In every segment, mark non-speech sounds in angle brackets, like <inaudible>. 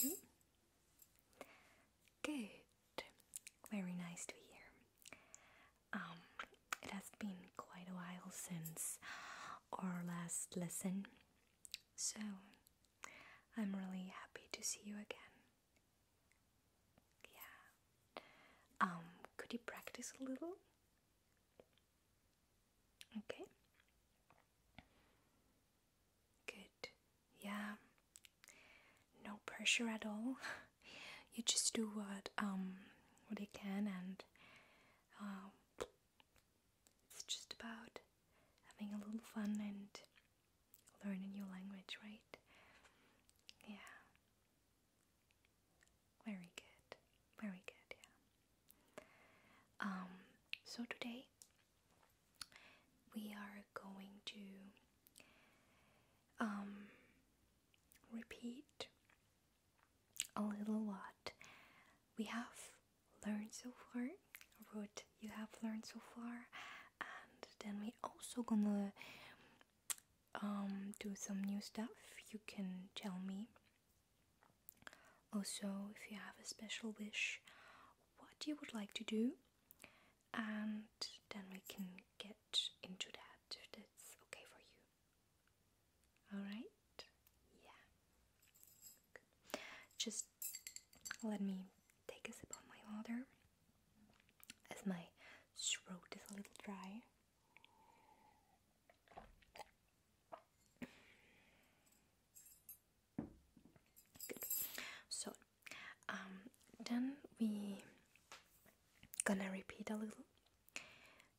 you? Good. Very nice to hear. Um, it has been quite a while since our last lesson, so I'm really happy to see you again. Yeah. Um, could you practice a little? Okay. Good. Yeah. No pressure at all. You just do what um what you can and um it's just about having a little fun and learning new language, right? Yeah. Very good. Very good, yeah. Um so today we are going to um, repeat a little what we have learned so far, what you have learned so far, and then we also gonna um, do some new stuff. You can tell me. Also, if you have a special wish, what you would like to do, and then we can get into that if that's okay for you. Alright? Yeah. Good. Just let me take a sip of my water throat is a little dry. Good. So, um, then we gonna repeat a little.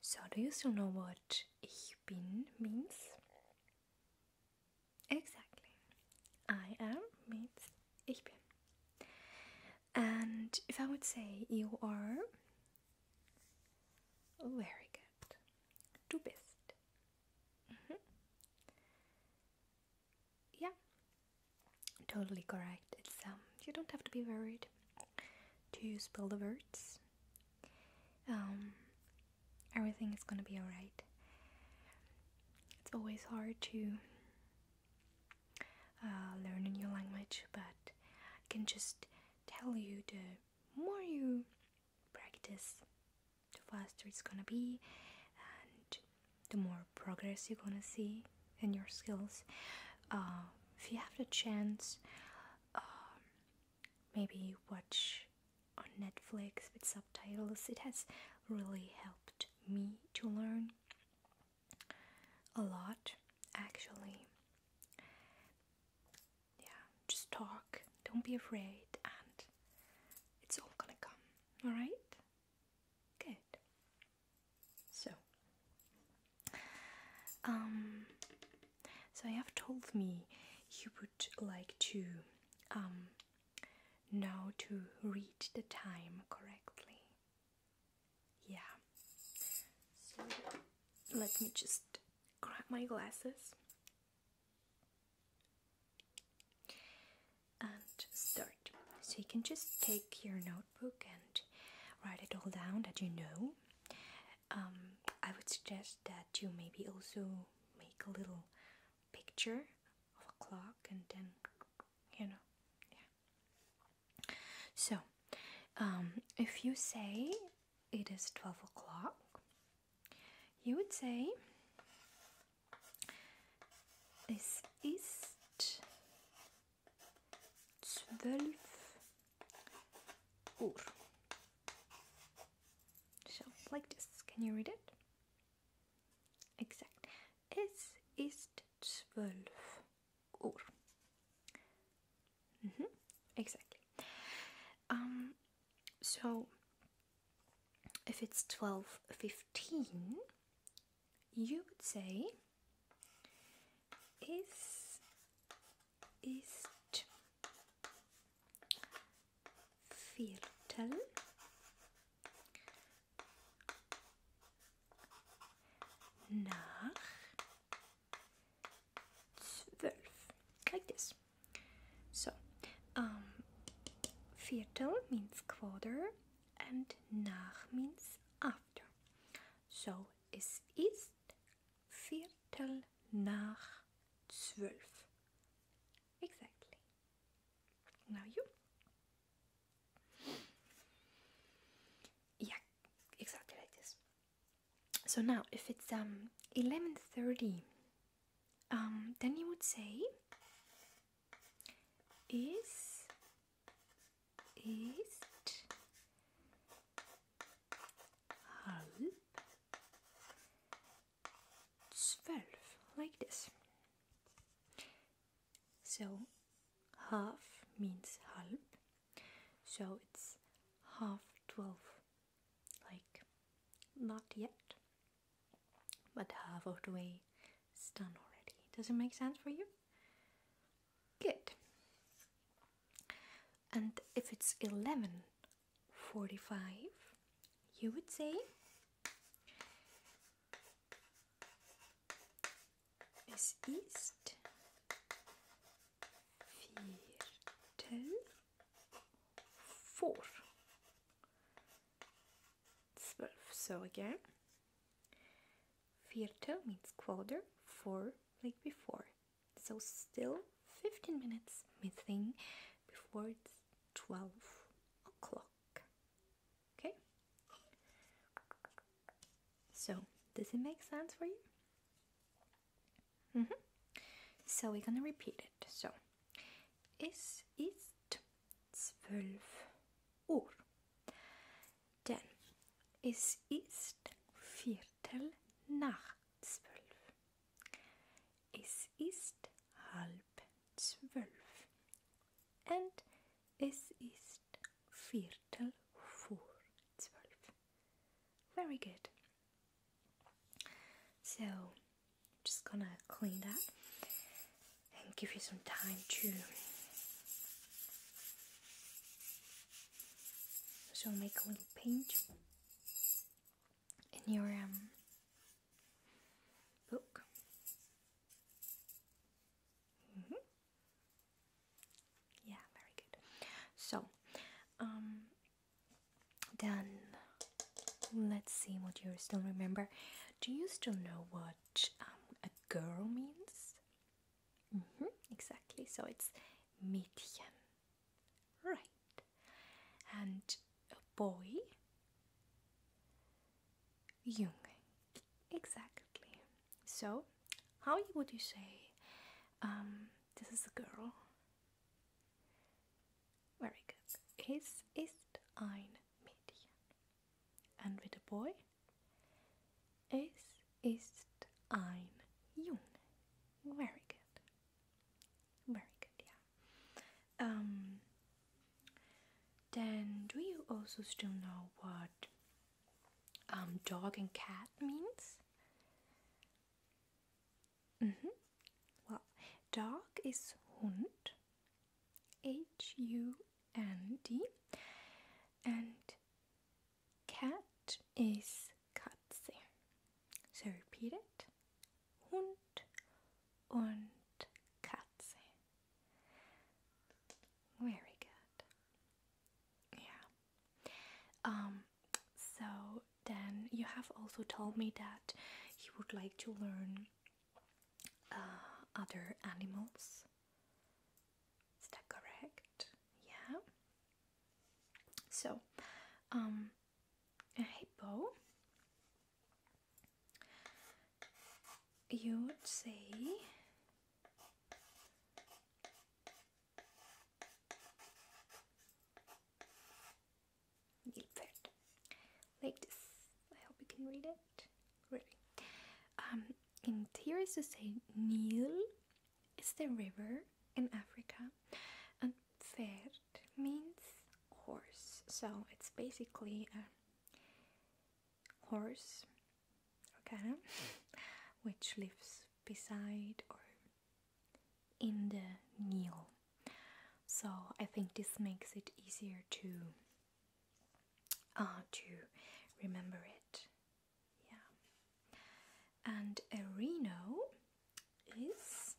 So, do you still know what ich bin means? Exactly. I am means ich bin. And if I would say you are, very good. Du bist. Mhm. Yeah, totally correct. It's um, you don't have to be worried to spell the words. Um, everything is gonna be alright. It's always hard to uh, learn a new language, but I can just tell you the more you practice, the faster it's gonna be, and the more progress you're gonna see in your skills. Uh, if you have the chance, uh, maybe watch on Netflix with subtitles. It has really helped me to learn a lot, actually. Yeah, just talk, don't be afraid, and it's all gonna come, alright? Good. So, um, so you have told me you would like to, um, know to read the time correctly. Yeah. So let me just grab my glasses and start. So you can just take your notebook and write it all down that you know. Um, I would suggest that you maybe also make a little picture of a clock and then, you know, yeah. So, um, if you say it is 12 o'clock, you would say es ist zwölf Uhr. So, like this. Can you read it? Exact. Es ist zwölf Uhr. Mhm, exactly. Um, so if it's twelve fifteen, you would say is ist Viertel nach zwölf. Like this. So, um, Viertel means quarter and nach means after. So, es ist Viertel nach zwölf. Exactly. Now you. Yeah, exactly like this. So now, if it's um eleven thirty, um, then you would say is halb zwölf, um, like this. So half means halb, so it's half twelve, like not yet, but half of the way is done already. Does it make sense for you? Good. And if it's eleven forty-five, you would say es ist viertel vor zwölf. So again, viertel means quarter, vor like before. So still 15 minutes missing before it's 12 o'clock. Okay? So, does it make sense for you? Mm-hmm. So we're gonna repeat it. So, es ist zwölf Uhr. Then, es ist Viertel nach zwölf. Es ist halb zwölf. And es Viertel vor zwölf. Very good. So, just gonna clean that and give you some time to so make a little paint in your um, book. Mhm. Yeah, very good. So, um, then let's see what you still remember. Do you still know what um, a girl means? hmm exactly. So it's Mädchen, right? And a boy, Junge, exactly. So, how would you say um, this is a girl? Very good. Es ist ein. And with a boy, es ist ein Junge. Very good. Very good, yeah. Um, then, do you also still know what um, dog and cat means? Mm-hmm. Well, dog is Hund, H U N D, and cat is Katze. So repeat it. Hund und Katze. Very good. Yeah. Um so then you have also told me that you would like to learn uh, other animals. Is that correct? Yeah. So, um, a hippo. You would say. Like this. I hope you can read it. Really. Um, in theory, to say Nil is the river in Africa, and Pferd means horse. So it's basically a horse, okay, which lives beside or in the Nile. So I think this makes it easier to uh, to remember it. Yeah. And a rhino is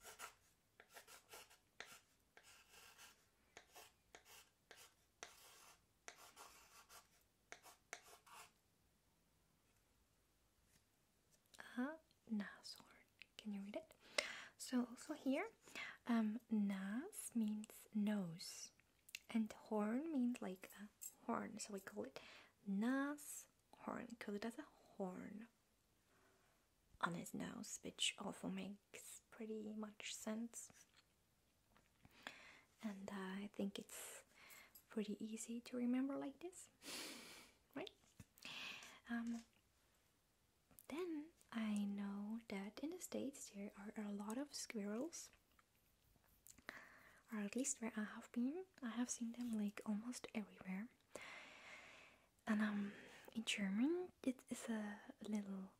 a nashorn. Can you read it? So also here, um, nas means nose. and horn means like a horn, so we call it nas horn because it has a horn on his nose, which also makes pretty much sense. And uh, I think it's pretty easy to remember like this, <laughs> right? Um, then I know that in the States there are a lot of squirrels, or at least where I have been, I have seen them like almost everywhere. And um, in German, it is a little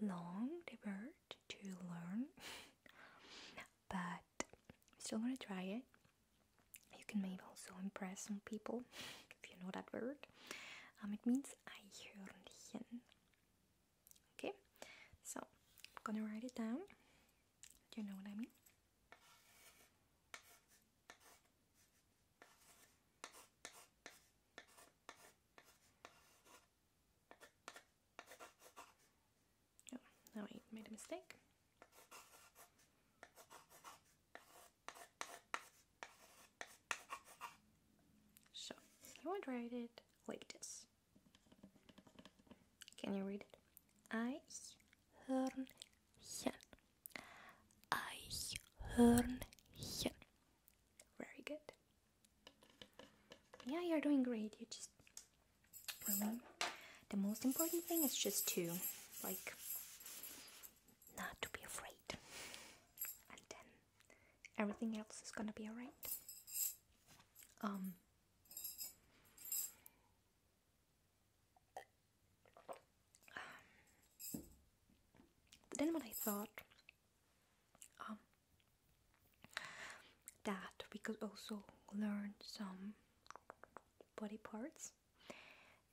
long, the word, to learn, <laughs> but I'm still gonna try it. You can maybe also impress some people <laughs> if you know that word. Um, it means Eichhörnchen. Gonna write it down. Do you know what I mean? Oh, no, I made a mistake. So, I would write it like this. Can you read it? Eichhörnchen. Eichhörnchen. Very good. Yeah, you're doing great. You just, me, the most important thing is just to, like, not to be afraid. And then everything else is gonna be alright. Um, then what I thought um, that we could also learn some body parts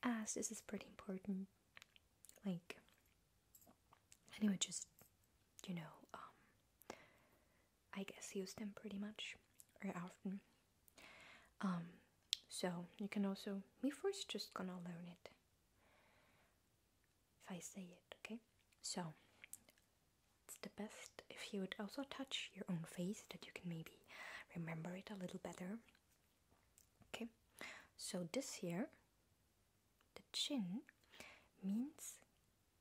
as this is pretty important. Like anyway just you know um, I guess use them pretty much or often. Um, so you can also me first just gonna learn it. If I say it okay? So it's the best if you would also touch your own face that you can maybe remember it a little better. Okay, so this here, the chin, means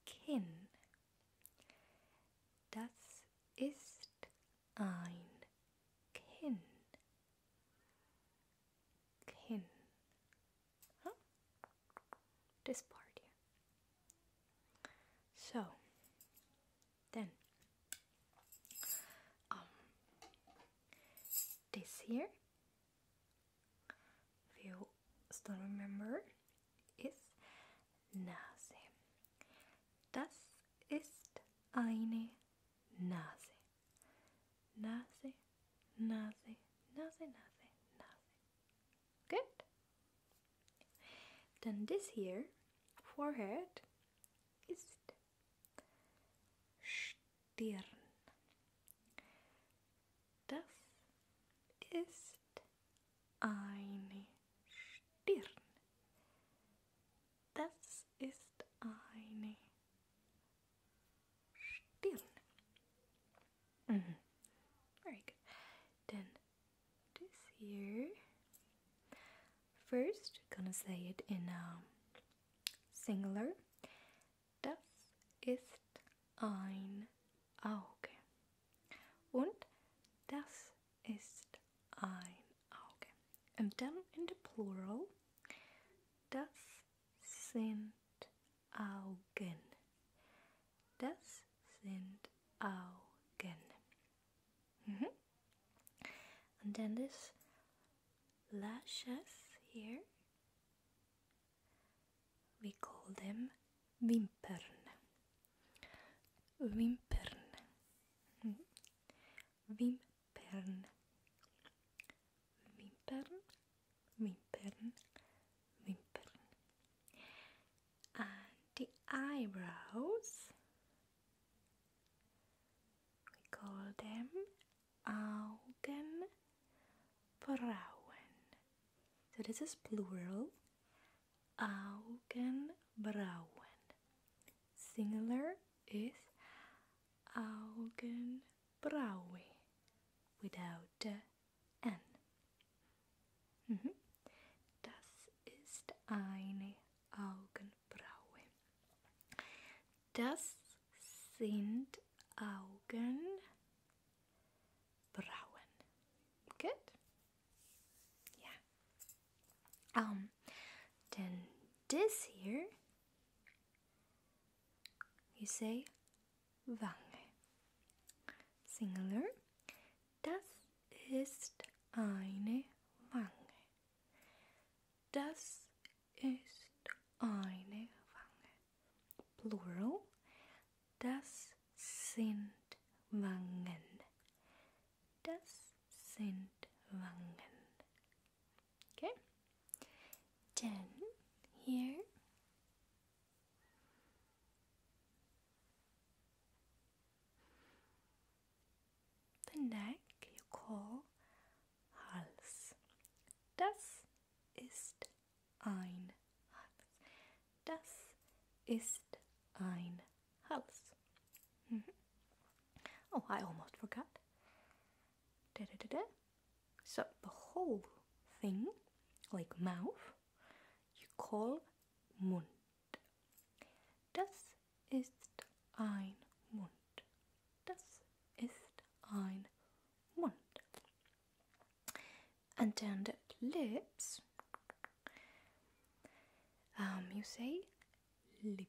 Kinn. Das ist ein Kinn. Kin. Huh? This part here. So, then um this here if you still remember is Nase. Das ist eine Nase. Nase, Nase, Nase, Nase, Nase. Good. Then this here, forehead, ist Stirn. Das ist eine Stirn. Das ist eine Stirn. Mhm. Very good. Then this here. First, gonna say it in um, singular. Das ist ein Auge. Und das ist ein Auge. And then in the plural, Frauen. So this is plural. Augenbrauen. Singular is Augenbraue without the N. Mhm. Das ist eine Augenbraue. Das sind Augen Um, then this here, you say Wange. Singular. Das ist eine Wange. Das ist eine Wange. Plural. Das sind Wangen. Das sind Wangen. 10 here. The neck you call Hals. Das ist ein Hals. Das ist ein Hals. Mm -hmm. Oh, I almost forgot. Da, da, da, so the whole thing, like mouth, Mund. Das ist ein Mund. Das ist ein Mund. And then the lips, um, you say Lippe.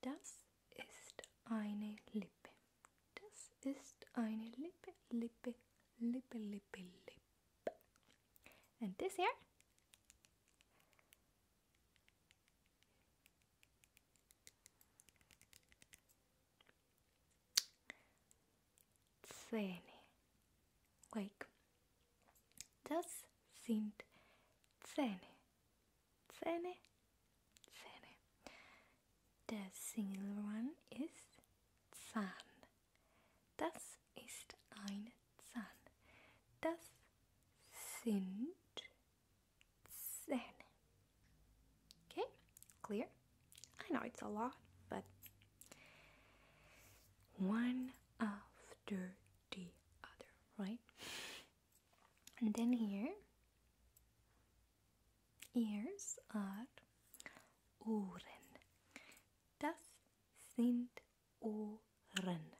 Das ist eine Lippe. Das ist eine Lippe, Lippe, Lippe, Lippe, Lippe. And this here? Zähne. Like, das sind Zähne. Zähne, Zähne. The singular one is Zahn. Das ist ein Zahn. Das sind Zähne. Okay, clear? I know it's a lot, but one after the other, right? And then here, ears are Ohren. Das sind Ohren.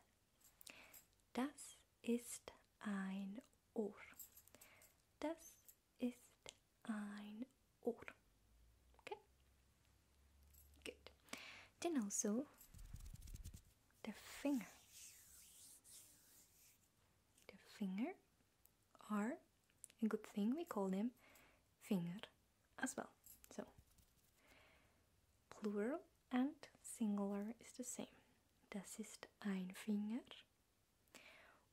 Das ist ein Ohr. Das ist ein Ohr. Okay? Good. Then also the finger. The finger are a good thing. We call them finger as well. So plural and singular is the same. Das ist ein Finger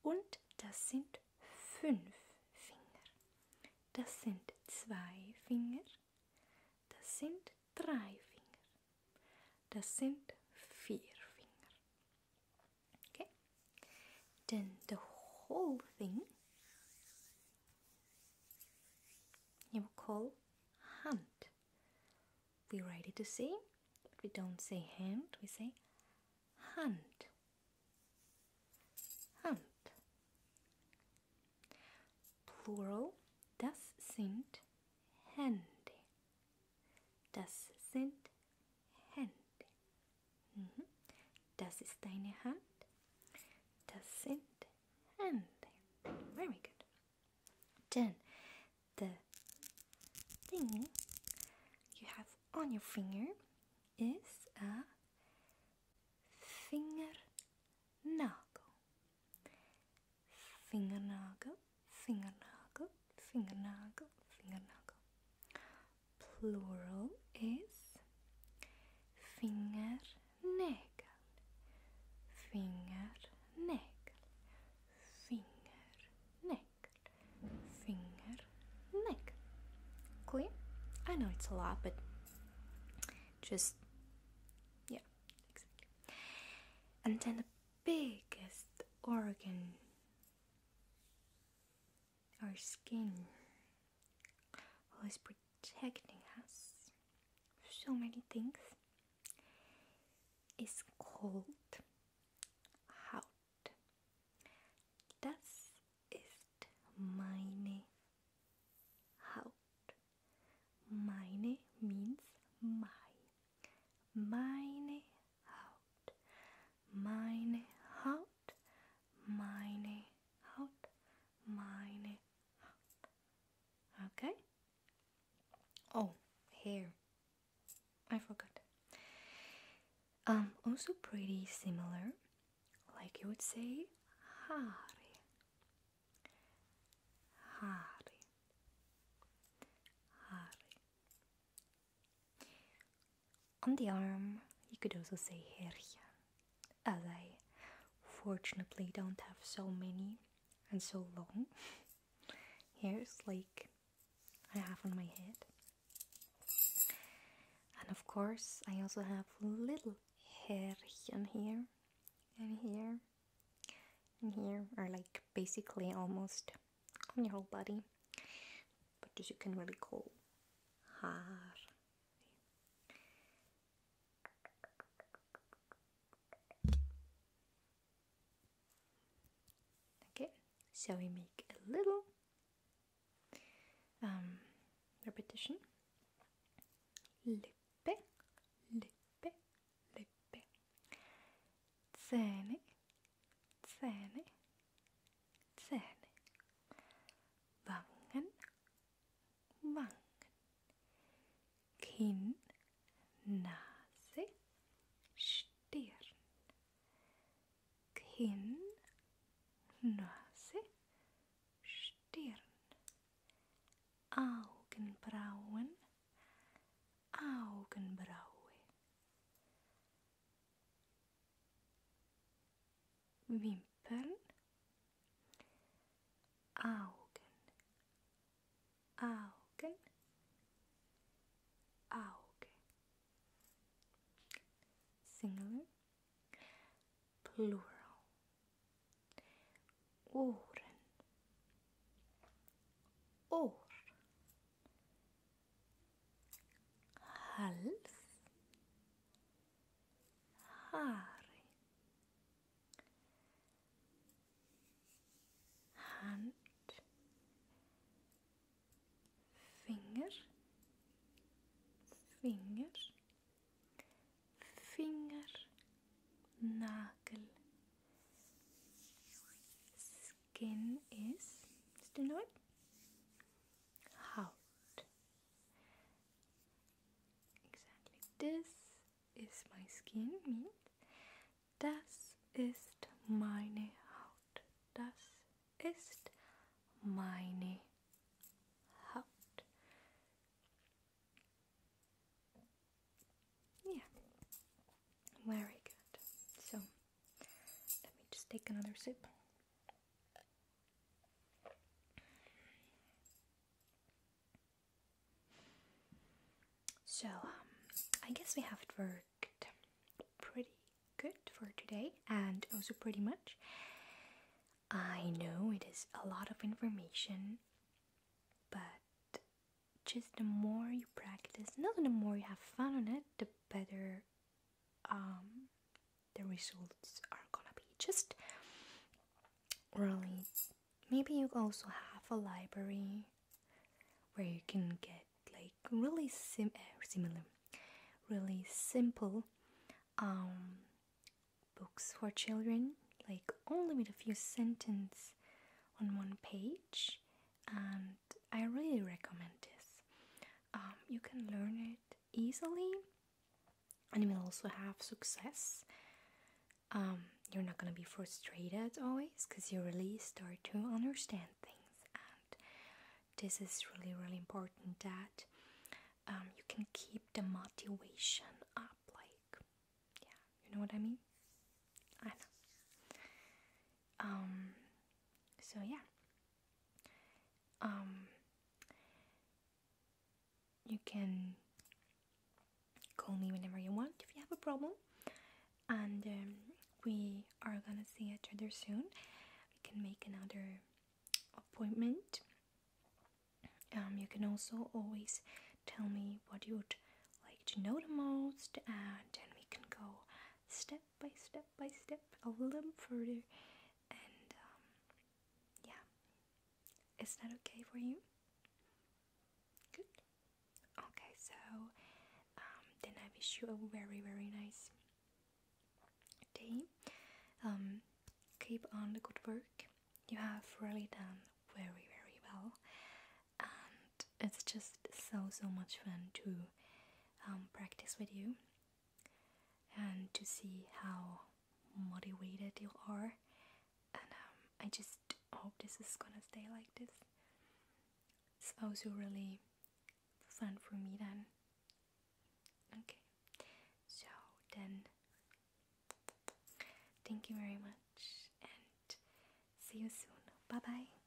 und das sind fünf Finger. Das sind zwei Finger. Das sind drei Finger. Das sind vier Finger. Okay? Then the whole thing you call hand. We write it to say, but we don't say hand, we say hand. Hand. Plural, das sind Hände. Das sind Hände. Mhm. Das ist deine Hand. Das sind Hände. Very good. Then the thing you have on your finger is a finger knuckle. Finger knuckle, finger fingernagel. Fingernagel, fingernagel, fingernagel, fingernagel. Plural is fingernägel. Fingernägel. Fingernägel. Fingernägel. Clear? I know it's a lot, but just yeah, exactly. And then the biggest organ, our skin, who is protecting us so many things, is called meine My, meine Haut, meine Haut, meine Haut, meine Haut. Okay? Oh, hair. I forgot. Um, also pretty similar, like you would say, haar. On the arm, you could also say Herja, as I fortunately don't have so many and so long <laughs> hairs like I have on my head. And of course, I also have little hairchen here and here and here are like basically almost on your whole body, but as you can really call hair. So we make a little um, repetition. Lippe, lippe, lippe. Zähne, Zähne, Zähne. Wangen, Wangen. Kinn, Nase, Stirn. Kinn, Nase, Stirn. Augenbrauen, Augenbraue. Wimpern, Augen, Augen, Auge. Singular, plural. Ohren, Ohr. Finger, Finger, Nagel. Skin is, do you know it? Haut. Exactly. This is my skin means das ist meine Haut. Das ist meine take another sip. So, um, I guess we have worked pretty good for today and also pretty much. I know it is a lot of information, but just the more you practice, not the more you have fun on it, the better um, the results are. Just really, maybe you also have a library where you can get like really sim- uh, similar, really simple um, books for children, like only with a few sentences on one page, and I really recommend this. Um, you can learn it easily, and you will also have success. Um, you're not gonna be frustrated always because you really start to understand things, and this is really really important that um, you can keep the motivation up. Like, yeah, you know what I mean? I know. Um, so yeah. Um, you can call me whenever you want if you have a problem, and um, we are gonna see each other soon. We can make another appointment. Um, you can also always tell me what you would like to know the most, and then we can go step by step by step a little further. And um, yeah, is that okay for you? Good. Okay, so um, then I wish you a very very nice day. Um, keep on the good work. You have really done very very well, and it's just so so much fun to um, practice with you and to see how motivated you are, and um, I just hope this is gonna stay like this. It's also really fun for me then. Okay, so then thank you very much and see you soon. Bye bye.